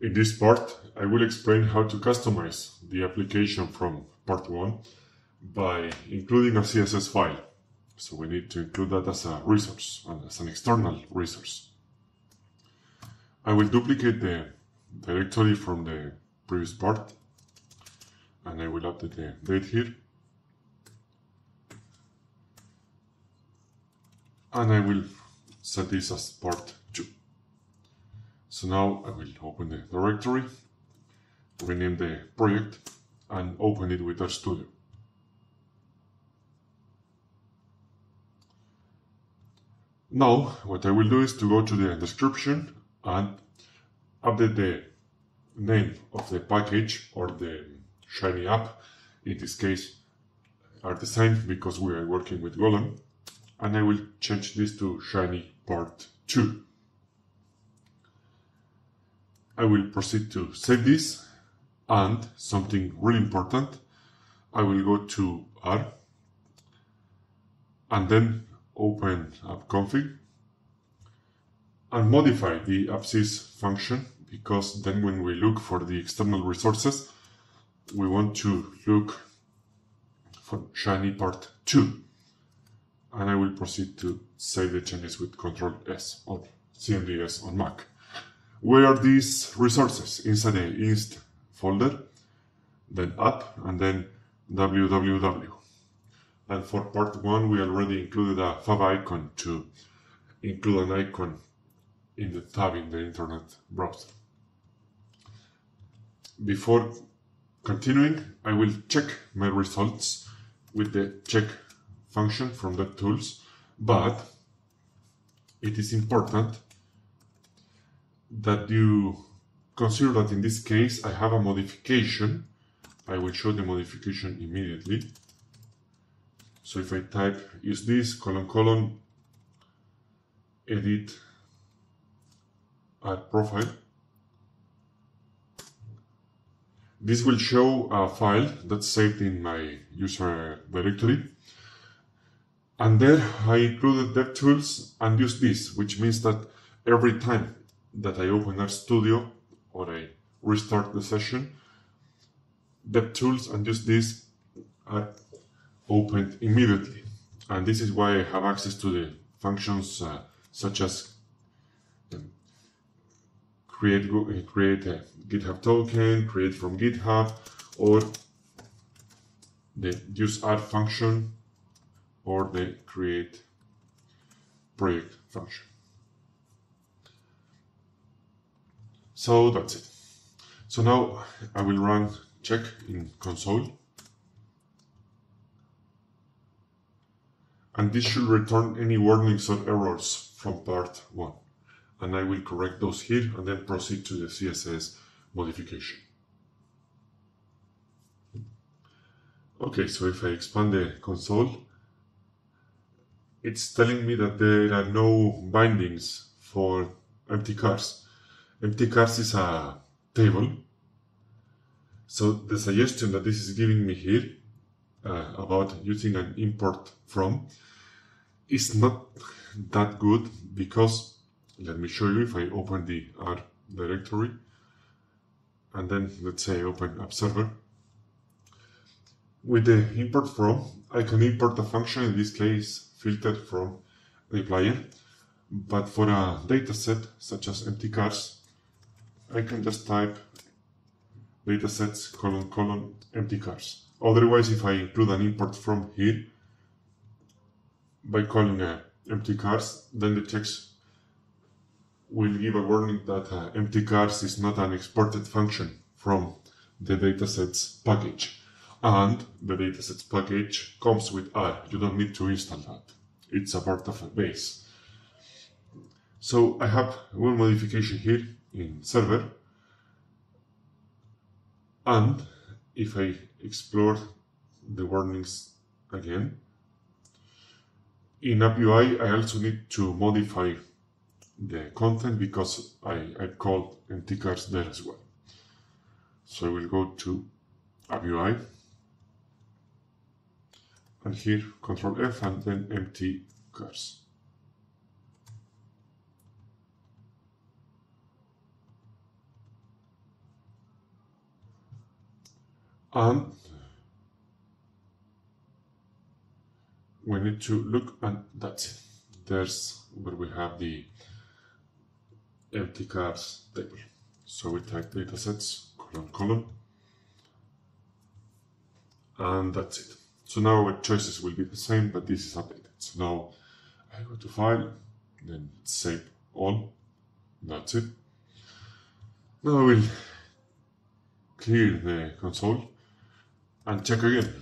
In this part, I will explain how to customize the application from part 1 by including a CSS file. So we need to include that as a resource, as an external resource. I will duplicate the directory from the previous part and I will update the date here. And I will set this as part 2. So now I will open the directory, rename the project, and open it with RStudio. Now, what I will do is to go to the description and update the name of the package or the Shiny app. In this case, are the same because we are working with Golem. And I will change this to Shiny Part 2. I will proceed to save this and something really important, I will go to R and then open up appconfig and modify the app_sys function because then when we look for the external resources we want to look for Shiny part 2 and I will proceed to save the changes with Ctrl S or CMDS on Mac. Where these resources? Inside the inst folder, then app, and then www. And for part 1 we already included a favicon to include an icon in the tab in the internet browser. Before Continuing, I will check my results with the check function from the tools, but it is important that you consider that in this case I have a modification. I will show the modification immediately. So if I type usethis colon colon edit add profile This will show a file that's saved in my user directory. And there I included DevTools and usethis, which means that every time that I open RStudio or I restart the session, DevTools and usethis are opened immediately. And this is why I have access to the functions uh, such as create, create a GitHub token, create from GitHub, or the use add function, or the create project function. So that's it. So now I will run check in console. And this should return any warnings or errors from part 1 and I will correct those here and then proceed to the CSS modification. Okay, so if I expand the console, it's telling me that there are no bindings for empty cars. Empty cars is a table. So the suggestion that this is giving me here uh, about using an import from is not that good because let me show you if I open the R directory and then let's say open app server. With the import from, I can import a function, in this case filtered from dplyr. But for a dataset such as empty cars, I can just type datasets colon colon mtcars. Otherwise, if I include an import from here by calling a mtcars, then the text will give a warning that uh, mtcars is not an exported function from the datasets package. And the datasets package comes with R. You don't need to install that. It's a part of a base. So I have one modification here server. And if I explore the warnings again, in AppUI I also need to modify the content because I, I called mtcars there as well. So I will go to AppUI and here Control F and then empty cars. And we need to look at that. There's where we have the mtcars table. So we type datasets, colon, colon, and that's it. So now our choices will be the same, but this is updated. So now I go to file, then save all, that's it. Now I will clear the console and check again.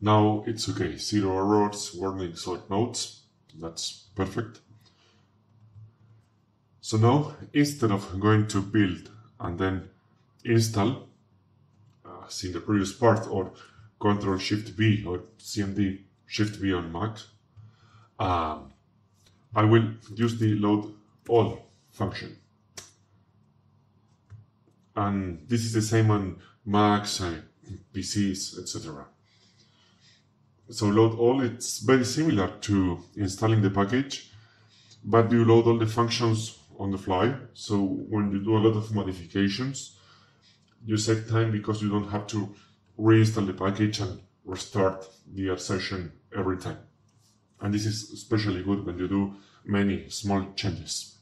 Now it's okay, zero errors, warnings or notes, that's perfect. So now, instead of going to build and then install, as in the previous part, or Control Shift B or CMD Shift B on Mac, um, I will use the load all function. And this is the same on Macs, uh, PCs, etc. So load all, it's very similar to installing the package, but you load all the functions on the fly. So when you do a lot of modifications, you save time because you don't have to reinstall the package and restart the session every time. And this is especially good when you do many small changes.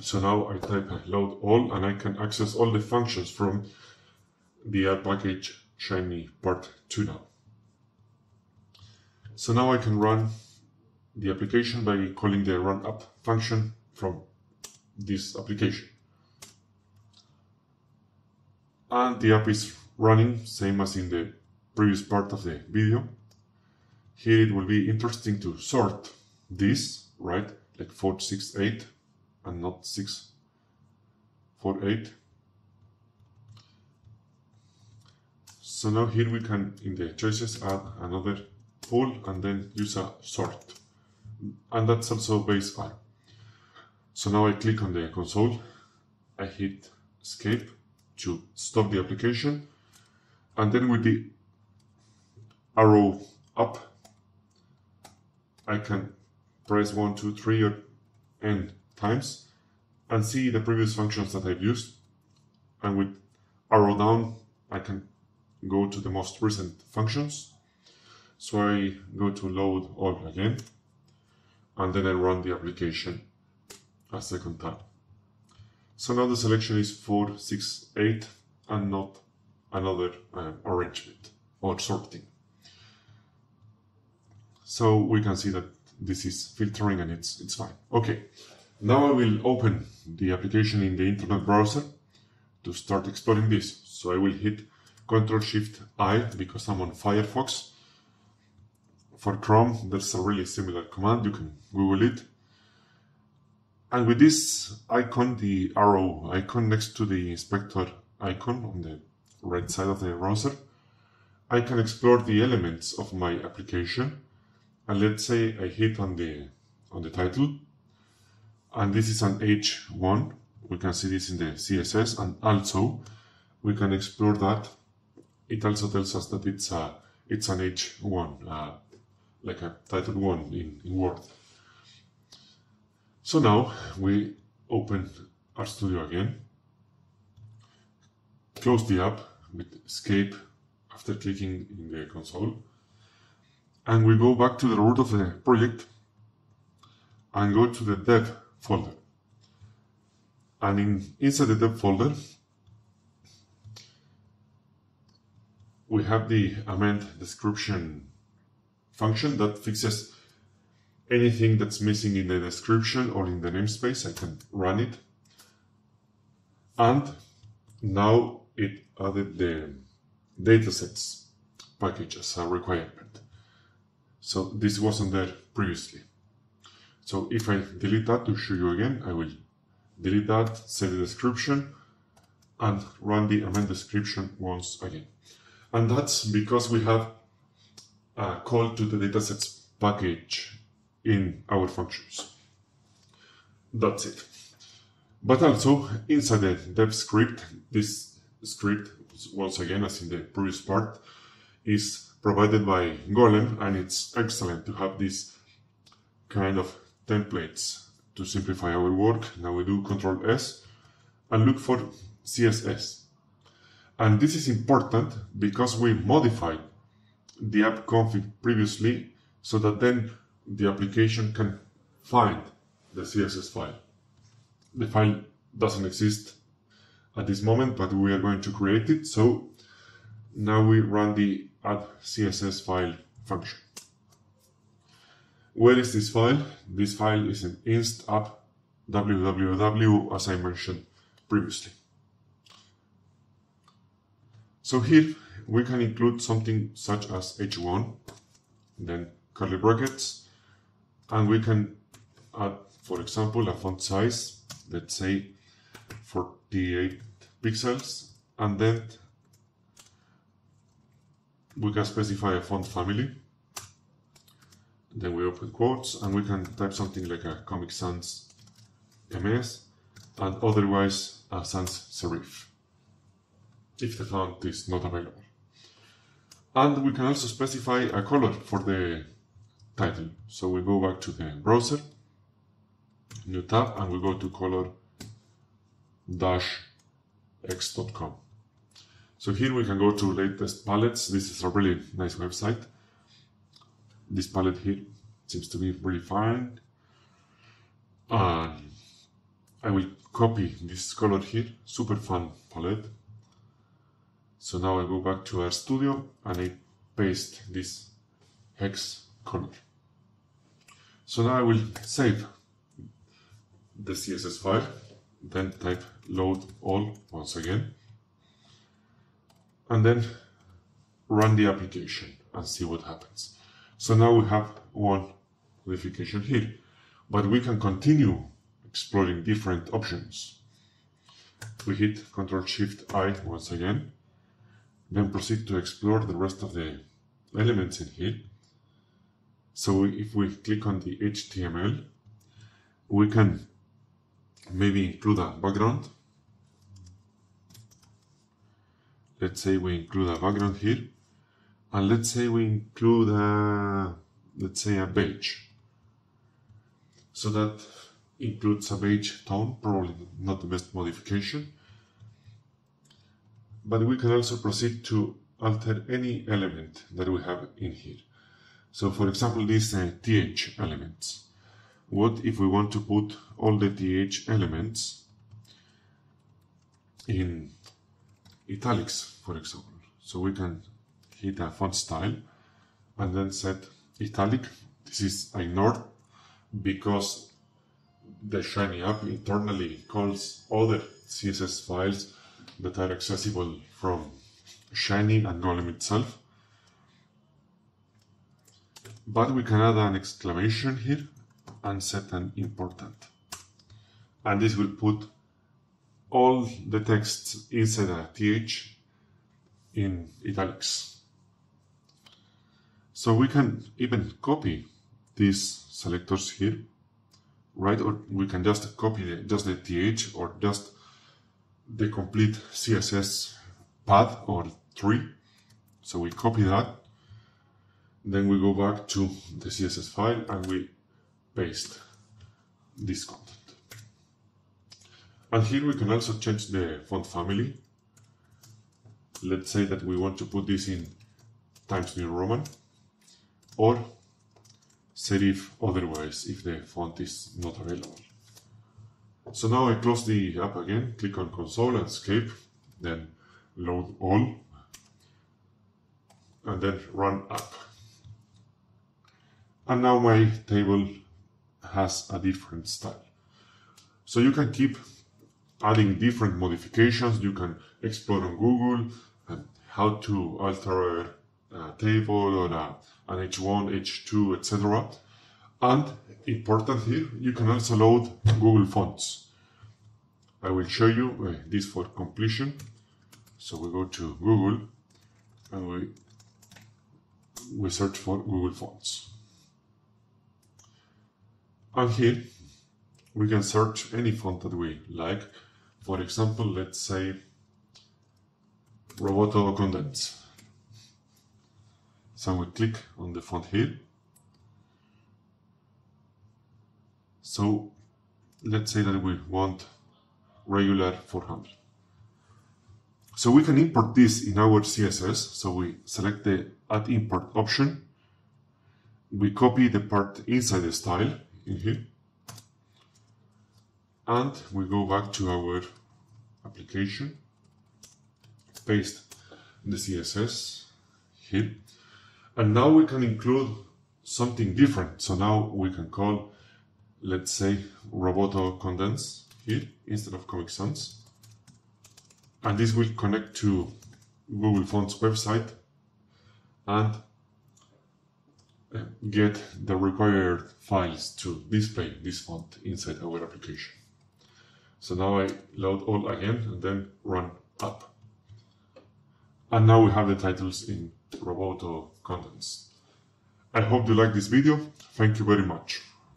So now I type load all and I can access all the functions from the R package Shiny part 2 now. So now I can run the application by calling the run app function from this application. And the app is running, same as in the previous part of the video. Here it will be interesting to sort this, right? Like 4, 6, 8 and not 6, 4, 8. So now here we can, in the choices, add another pull and then use a sort. And that's also base R. So now I click on the console, I hit escape to stop the application, and then with the arrow up, I can press 1, 2, 3 or n times and see the previous functions that I've used. And with arrow down, I can go to the most recent functions so I go to load all again, and then I run the application a second time. So now the selection is 4, 6, 8, and not another uh, arrangement or sorting. So we can see that this is filtering and it's, it's fine. Okay, now I will open the application in the internet browser to start exploring this. So I will hit Ctrl Shift I because I'm on Firefox for Chrome, there's a really similar command. You can Google it. And with this icon, the arrow icon next to the inspector icon on the right side of the browser, I can explore the elements of my application. And let's say I hit on the on the title, and this is an H1. We can see this in the CSS, and also we can explore that. It also tells us that it's a it's an H1 uh, like a title one in, in Word. So now we open RStudio again, close the app with escape after clicking in the console, and we go back to the root of the project and go to the dev folder. And in, inside the dev folder, we have the amend description function that fixes anything that's missing in the description or in the namespace. I can run it. And now it added the datasets package as a requirement. So this wasn't there previously. So if I delete that to show you again, I will delete that, save the description, and run the amend description once again. And that's because we have a call to the datasets package in our functions. That's it. But also inside the dev script, this script, once again, as in the previous part, is provided by Golem, and it's excellent to have this kind of templates to simplify our work. Now we do Control S and look for CSS. And this is important because we modified the app config previously so that then the application can find the CSS file. The file doesn't exist at this moment, but we are going to create it. So now we run the add CSS file function. Where is this file? This file is in inst app www as I mentioned previously. So here we can include something such as h1, then curly brackets, and we can add, for example, a font size, let's say 48 pixels, and then we can specify a font family. Then we open quotes and we can type something like a Comic Sans MS and otherwise a sans serif if the font is not available. And we can also specify a color for the title. So we go back to the browser, new tab, and we go to color dash hex.com. So here we can go to latest palettes. This is a really nice website. This palette here seems to be really fine. I will copy this color here, super fun palette. So now I go back to RStudio and I paste this hex color. So now I will save the CSS file, then type load all once again, and then run the application and see what happens. So now we have one modification here, but we can continue exploring different options. We hit Ctrl Shift I once again, then proceed to explore the rest of the elements in here. So if we click on the HTML, we can maybe include a background. Let's say we include a background here, and let's say we include a, let's say a beige. So that includes a beige tone, probably not the best modification. But we can also proceed to alter any element that we have in here. So for example, these uh, th elements. What if we want to put all the th elements in italics, for example? So we can hit a font style and then set italic. This is ignored because the Shiny app internally calls other CSS files that are accessible from Shiny and Golem itself. But we can add an exclamation here and set an important. And this will put all the texts inside a th in italics. So we can even copy these selectors here, right? Or we can just copy the, just the th or just the complete CSS path or tree. So we copy that. Then we go back to the CSS file and we paste this content. And here we can also change the font family. Let's say that we want to put this in Times New Roman or serif otherwise if the font is not available. So now I close the app again, click on console and escape, then load all, and then run app. And now my table has a different style. So you can keep adding different modifications. You can explore on Google and how to alter a table or a, an H1, H2, etc. And important here, you can also load Google Fonts. I will show you uh, this for completion. So we go to Google and we we search for Google Fonts. And here we can search any font that we like. For example, let's say Roboto Condensed. So we click on the font here. So let's say that we want regular 400. So we can import this in our CSS. So we select the add import option. We copy the part inside the style in here. And we go back to our application, paste the CSS here. And now we can include something different. So now we can call, let's say, Roboto Condensed here instead of Comic Sans and this will connect to Google Fonts website and get the required files to display this font inside our application. So now I load all again and then run up. And now we have the titles in Roboto Condensed. I hope you like this video. Thank you very much.